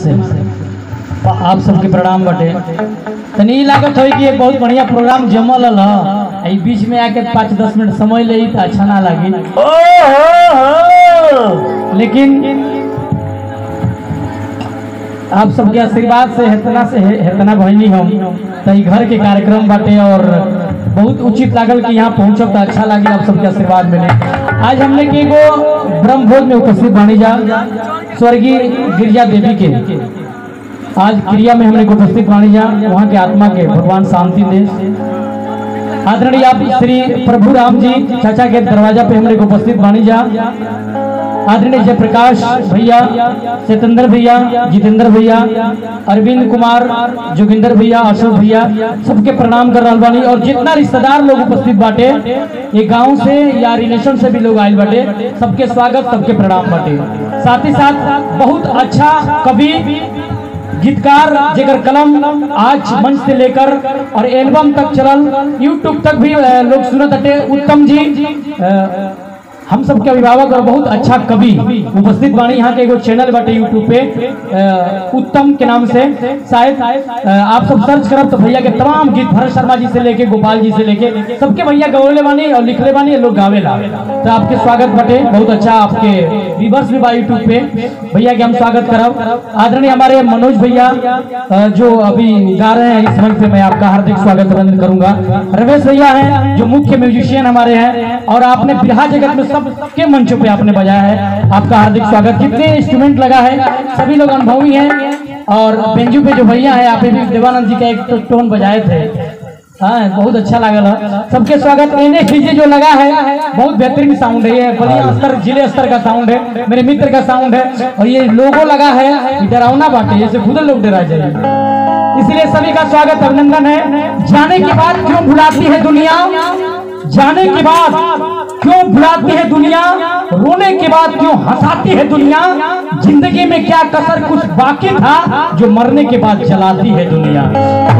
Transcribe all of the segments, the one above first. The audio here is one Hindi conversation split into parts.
से। आप सबके प्रणाम बटे। तनी लागत हो कि एक बहुत बढ़िया प्रोग्राम जमल हल। बीच में आके पाँच दस मिनट समय ले तो अच्छा ना लगी। लेकिन आप सबके आशीर्वाद से, हेतना से हेतना भइनी हम। तो घर के कार्यक्रम बाटे और बहुत उचित लागल कि यहाँ पहुँचब तो अच्छा लगी आप सबके आशीर्वाद मिले। आज हमने के एगो ब्रह्मभोज में उपस्थित बानी जा, स्वर्गीय गिरिजा देवी के। आज क्रिया में हमने उपस्थित बानी जा, वहाँ के आत्मा के भगवान शांति दे। आदरणीय आप श्री प्रभु राम जी, चाचा के दरवाज़ा पे हमने उपस्थित बानी जा। आदरणीय जयप्रकाश भैया सतेंद्र भैया, जितेंद्र भैया, अरविंद कुमार, जोगिंदर भैया, अशोक भैया, सबके प्रणाम कर रहा बानी और जितना रिश्तेदार लोग उपस्थित बाटे, ये गाँव से या रिलेशन से भी लोग आयल बाटे, सबके स्वागत, सबके प्रणाम बाटे। साथ ही साथ बहुत अच्छा कवि, गीतकार, जेकर कलम आज मंच से लेकर और एल्बम तक चलल यूट्यूब तक भी लोग सुनत हटे उत्तम जी हम सबके अभिभावक और बहुत अच्छा कवि उपस्थित बानी यहाँ के एगो चैनल बाटे यूट्यूब पे उत्तम के नाम से। शायद आप सब सर्च करब तो भैया के तमाम गीत भरत शर्मा जी से लेके, गोपाल जी से लेके, सबके भैया गवले बानी और लिखले बानी, लोग गावेला तो आपके स्वागत बटे। बहुत अच्छा आपके रिवर्स भी बा यूट्यूब पे। भैया के हम स्वागत करब। आदरणीय हमारे मनोज भैया जो अभी गा रहे हैं इस मंच पे, मैं आपका हार्दिक स्वागत करूँगा। रमेश भैया है, जो मुख्य म्यूजिशियन हमारे हैं, और आपने बिहार जगत में सबके मंचों पे आपने बजाया है। आपका हार्दिक स्वागत। जितने इंस्ट्रूमेंट लगा है? सभी लोग अनुभवी हैं और बेंजू पे जो भैया है आप भी देवानंद जी का एक तो टोन बजाए थे। हाँ बहुत अच्छा लागल है सबके स्वागत। एने डीजे जो लगा है बहुत बेहतरीन साउंड है। ये बलिया स्तर ज़िले स्तर का साउंड है। मेरे मित्र का साउंड है। और ये लोगो लगा है। डरावना बात है जैसे खुद लोग डरा जाए इसलिए सभी का स्वागत अभिनंदन है। जाने के बाद क्यों भुलाती है दुनिया जाने के बाद क्यों बुलाती है दुनिया? रोने के बाद क्यों हंसाती है दुनिया? ज़िंदगी में क्या कसर कुछ बाकी था जो मरने के बाद चलाती है दुनिया?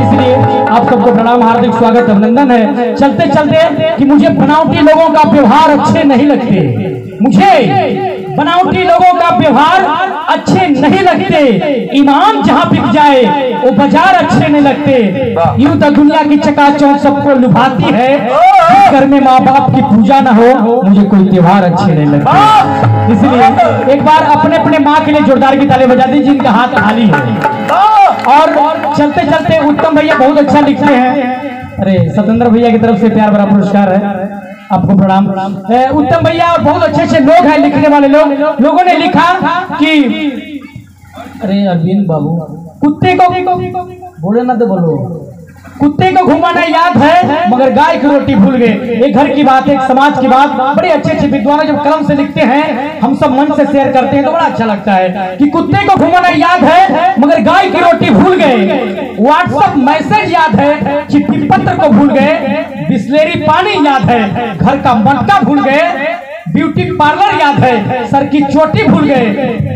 इसलिए आप सबको प्रणाम, हार्दिक स्वागत, अभिनंदन है। चलते चलते कि मुझे बनावटी लोगों का व्यवहार अच्छे नहीं लगते। मुझे बनावटी लोगों का व्यवहार अच्छे नहीं लगते। ईमान जहाँ बिक जाए वो बाज़ार अच्छे नहीं लगते। यूँ तो दुनिया की चकाचौंध सबको लुभाती है। घर में माँ बाप की पूजा ना हो मुझे कोई त्योहार अच्छे नहीं लगते। इसलिए एक बार अपने अपने माँ के लिए जोरदार की ताली बजा दी जिनका हाथ खाली है। और चलते चलते उत्तम भैया बहुत अच्छा लिखते हैं। अरे सतेंद्र भैया की तरफ़ से प्यार भरा पुरस्कार है। आपको प्रणाम। उत्तम भैया, और बहुत अच्छे अच्छे लोग हैं लिखने वाले लोग। लोगों ने लिखा कि अरे अरविंद बाबू, कुत्ते को बोले ना तो बोलो। कुत्ते को घुमाना याद है, मगर गाय की रोटी भूल गए। एक घर की बात एक समाज की बात। बड़े अच्छे अच्छे विद्वान जब कलम से लिखते हैं, हम सब मन से शेयर करते हैं तो बड़ा अच्छा लगता है कि कुत्ते को घुमाना याद है, मगर गाय की व्हाट्सएप मैसेज याद है चिट्ठी पत्र को भूल गए, बिस्लेरी पानी याद है, घर का मटका भूल गए, ब्यूटी पार्लर याद है, सर की चोटी भूल गए,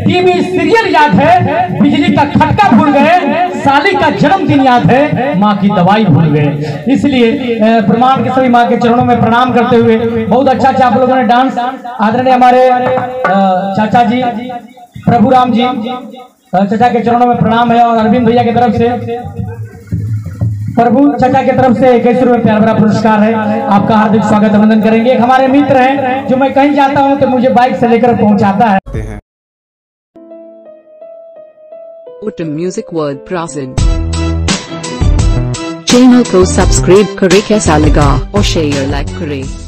टीवी सीरियल याद है, बिजली का खटका भूल गए, साली का जन्मदिन याद है, माँ की दवाई भूल गए। इसलिए प्रमाण के सभी माँ के चरणों में प्रणाम करते हुए, बहुत अच्छा अच्छा आप लोगों ने डांस, आदरणीय हमारे चाचा जी प्रभु राम जी चाचा के चरणों में प्रणाम है और अरविंद भैया की तरफ़ से। प्रभु चचा की तरफ़ से इक्कीस रुपए प्यार भरा पुरस्कार है। आपका हार्दिक स्वागत अभिनंदन करेंगे। एक हमारे मित्र हैं जो मैं कहीं जाता हूँ तो मुझे बाइक से लेकर पहुंचाता है। Uttam Music World. चैनल को सब्सक्राइब करें कैसा लगा और शेयर लाइक करें।